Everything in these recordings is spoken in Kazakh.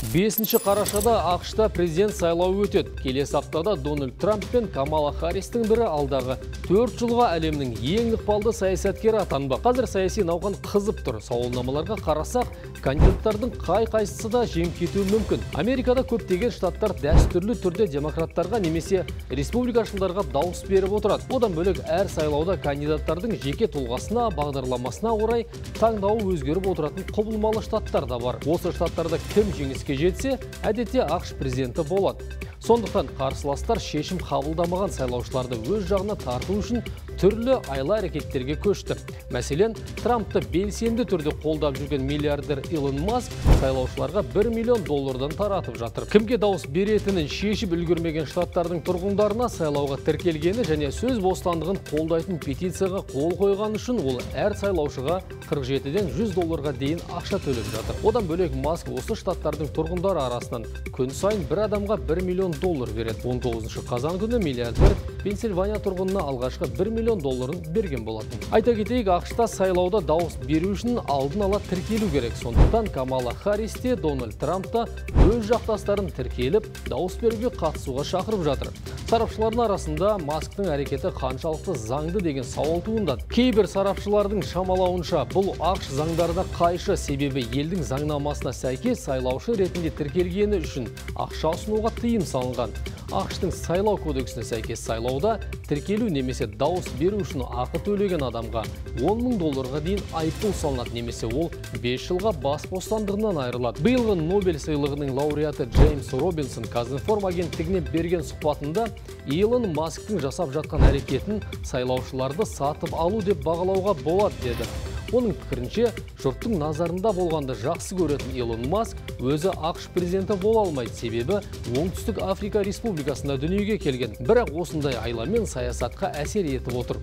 Бесінші қарашада ақшта президент сайлауы өтеді. Келесі аптада Дональд Трамп пен Камала Харристің бірі алдағы төрт жылға әлемнің ең ықпалды саясаткері атанбақ. Қазір саяси науқан қызып тұр. Сауалнамаларға қарасақ, кандидаттардың қай қайсысы да жеңіп кетуі мүмкін. Америкада көптеген штаттар дәстүрлі түрде демократтарға немесе республикашылдарға дауыс беріп отырады. Одан бөлек әр сайлауда кандидаттардың жеке тұлғасына, бағдарламасына орай таңдауы өзгеріп отыратын құбылмалы штаттар да бар. Осы штаттарда кім жеңіске жетсе, әдетте ақш президенті болады. Сондықтан қарсыластар шешім қабылдамаған сайлаушыларды өз жағына тарту үшін түрлі айла әрекеттерге көшті. Мәселен, Трампты белсенді түрде қолдап жүрген миллиардер Илон Маск сайлаушыларға 1 миллион доллардан таратып жатыр. Кімге дауыс беретінін шешіп үлгермеген штаттардың тұрғындарына сайлауға тіркелгені және сөз бостандығын қолдайтын петицияға қол қойған үшін ол әр сайлаушыға 47-ден 100 долларға дейін ақша төлеп жатыр. Одан бөлек Маск осы штаттардың тұрғындары арасынан күн сайын бір адамға 1 миллион доллар береді. 19 қазан күні миллиардер Пенсильвания тұрғынына алғашқы 1 миллион долларын берген болатын. Айта кетейік, ақшта сайлауда дауыс беру үшін алдын ала тіркелу керек. Сондықтан Камала Харрис те Дональд Трамп та өз жақтастарын тіркеліп, дауыс беруге қатысуға шақырып жатыр. Сарапшылардың арасында Масктың әрекеті қаншалықты заңды деген сауал туындады. Кейбір сарапшылардың шамалауынша бұл ақш заңдарына қайшы себебі елдің заңнамасына сәйкес сайлаушы ретінде тіркелгені үшін ақша ұсынуға тыйым салынған. Ақштың сайлау кодексіне сәйкес сайлауда тіркелу немесе дауыс беру үшін ақы төлеген адамға 10 мың долларға дейін айыппұл салынады. Немесе ол 5 жылға бас бостандығынан айырылады. Биылғы нобель сыйлығының лауреаты джеймс робинсон казинформ агенттігіне берген сұхбатында илон масктың жасап жатқан әрекетін сайлаушыларды сатып алу деп бағалауға болады деді. Оның пікірінше жұрттың назарында болғанды жақсы көретін Илон Маск өзі ақш президенті бола алмайды. Себебі оңтүстік африка республикасында дүниеге келген. Бірақ осындай айламен саясатқа әсер етіп отыр.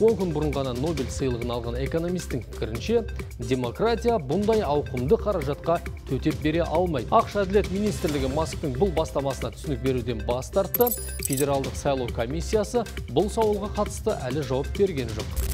Он күн бұрын ғана нобель сыйлығын алған экономистің пікірінше демократия бұндай ауқымды қаражатқа төтеп бере алмайды. Ақш әділет министрлігі масктың бұл бастамасына түсінік беруден бас тартты. Федералдық сайлау комиссиясы бұл сауалға қатысты әлі жауап берген жоқ.